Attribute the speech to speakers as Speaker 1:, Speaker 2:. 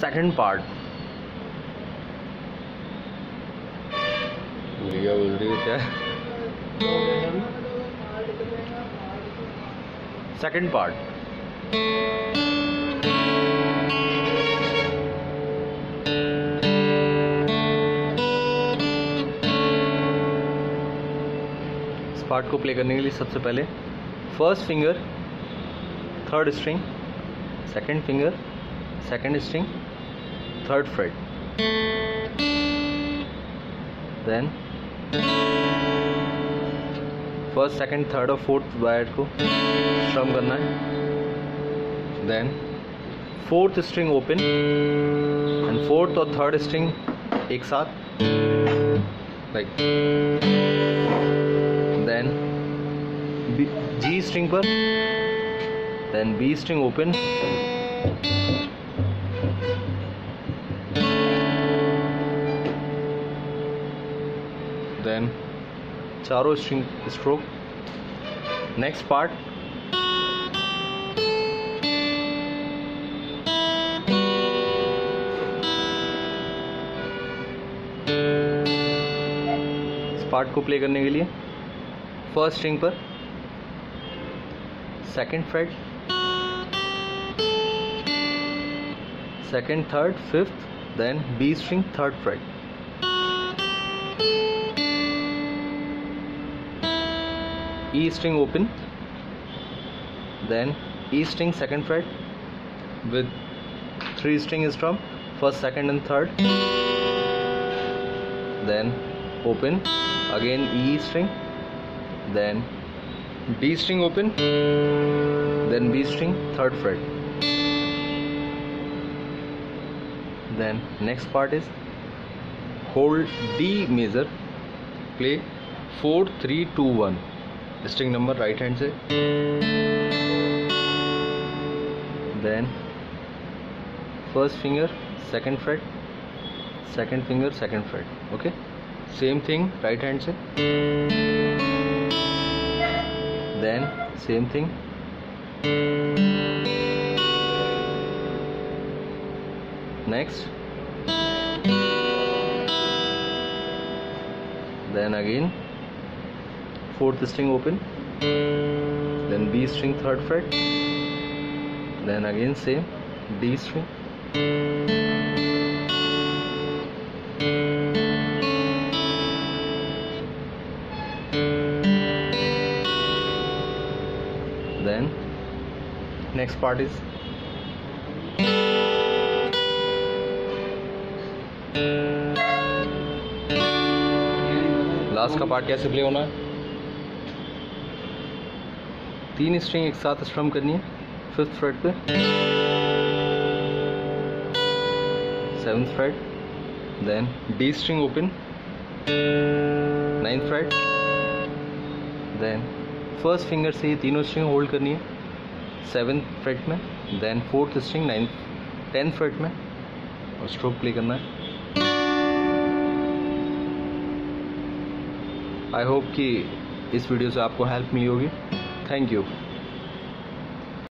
Speaker 1: Second part भैया बोल रही है क्या? सेकंड पार्ट इस पार्ट को प्ले करने के लिए सबसे पहले first finger third string second finger second string third fret. Then first second third और फोर्थ वायर को स्ट्रम करना है. Then fourth string open and fourth और थर्ड स्ट्रिंग एक साथ लाइक देन जी स्ट्रिंग पर then B string open then चारों string stroke next part part को प्ले करने के लिए. फ़र्स्ट स्ट्रिंग पर. Second fret second third fifth then B string third fret E string open. Then E string second fret with three string strum first second and third. Then open. Again E string. Then D string open. Then B string third fret. Then next part is hold D major. Play 4 3 2 1 string number right hand से then first finger second fret second finger second fret okay same thing right hand से then same thing next then again fourth string open then B string third fret then again same D string then next part is last का part कैसे play होना है तीन string एक साथ strum करनी है फिफ्थ फ्रेट पे। Seventh fret then D string open ninth fret then first finger से ये तीनों स्ट्रिंग होल्ड करनी है सेवन्थ फ्रेट में then fourth string ninth tenth fret में, और स्ट्रोक प्ले करना है। आई होप कि इस वीडियो से आपको हेल्प मिली होगी। Thank you